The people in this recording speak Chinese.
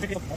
这个跑